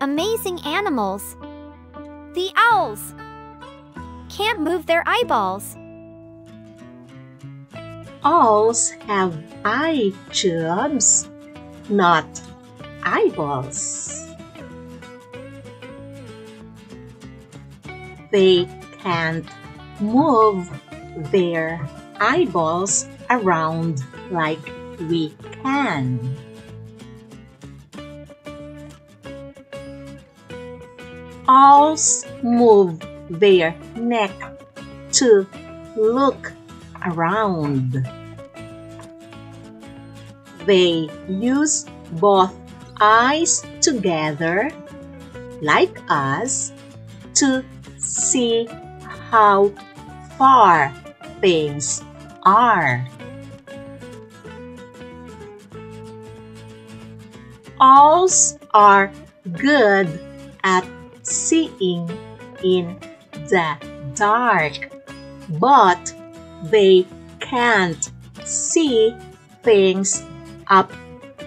amazing animals. The owls can't move their eyeballs. Owls have eye tubes, not eyeballs. They can't move their eyeballs around like we can. Owls move their neck to look around. They use both eyes together, like us, to see how far things are. Owls are good at seeing in the dark, but they can't see things up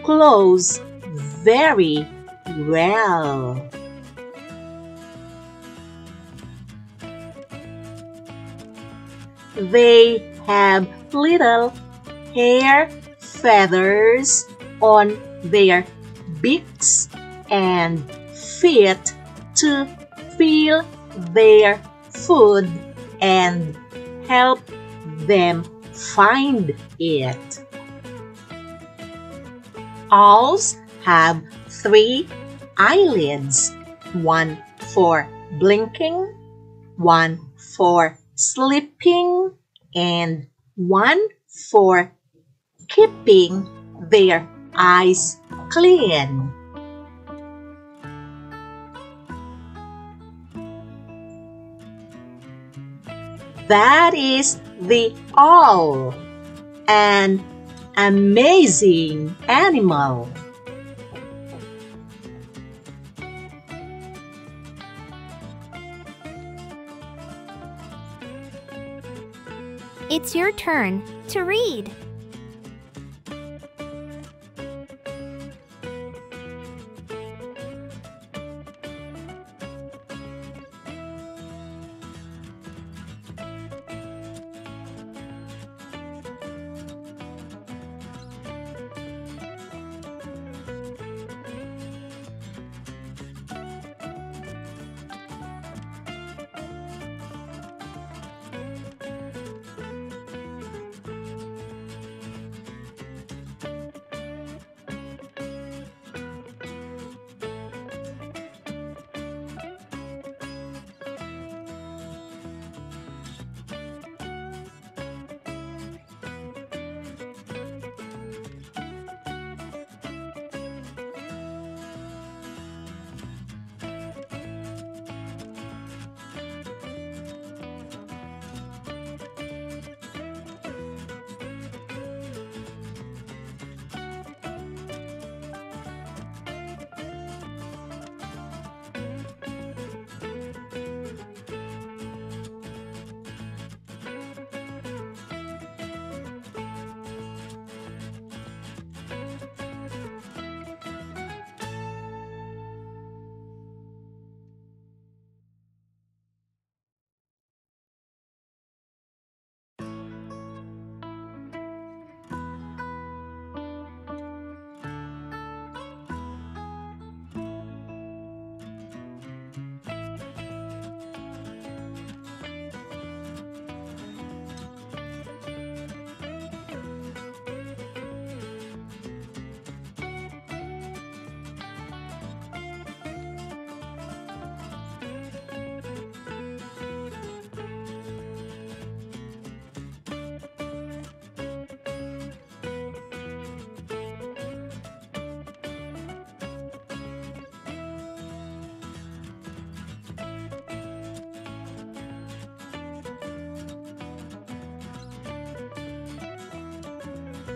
close very well. They have little hair feathers on their beaks and feet to feel their food and help them find it. Owls have three eyelids one for blinking, one for sleeping, and one for keeping their eyes clean. That is the owl, an amazing animal. It's your turn to read.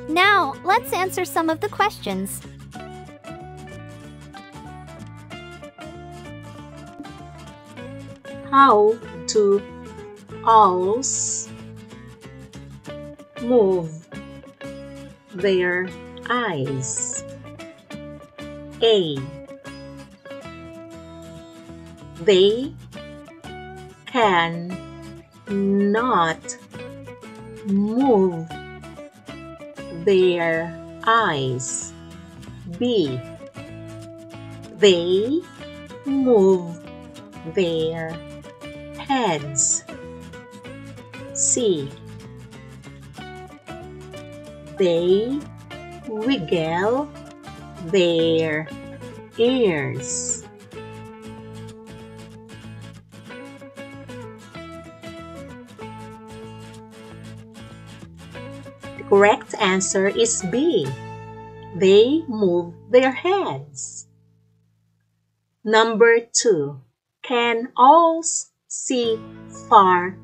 Now, let's answer some of the questions. How do owls move their eyes? A. They can not move their eyes. B. They move their heads. C. They wiggle their ears. The correct answer is B. They move their heads. Number 2. Can owls see far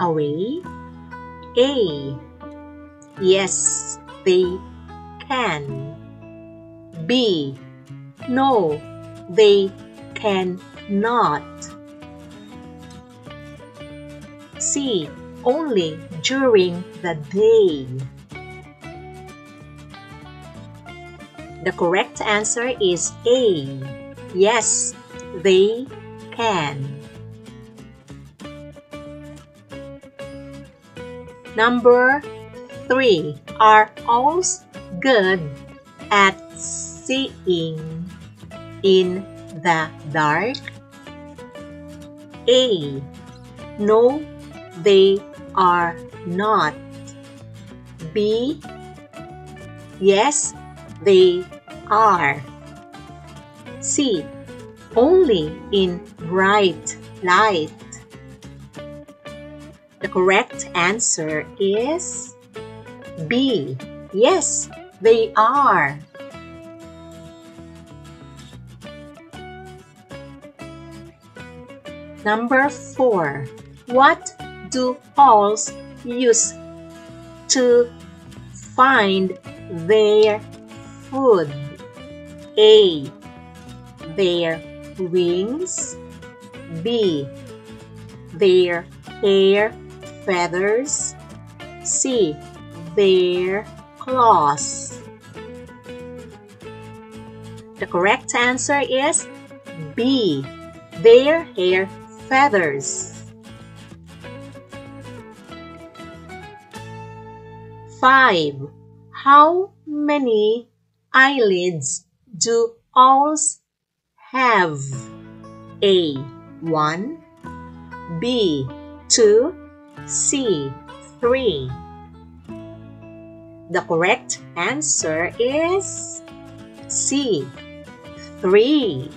away? A. Yes, they can. B. No, they cannot. C. Only during the day. The correct answer is A. Yes, they can. Number 3. Are owls good at seeing in the dark? A. No, they are not. B. Yes, they are. C. Only in bright light. The correct answer is B. Yes, they are. Number 4. What do owls use to find their food? A. Their wings. B. Their hair feathers. C. Their claws. The correct answer is B. Their hair feathers. 5. How many eyelids do owls have? A. 1 B. 2 C. 3 The correct answer is C. 3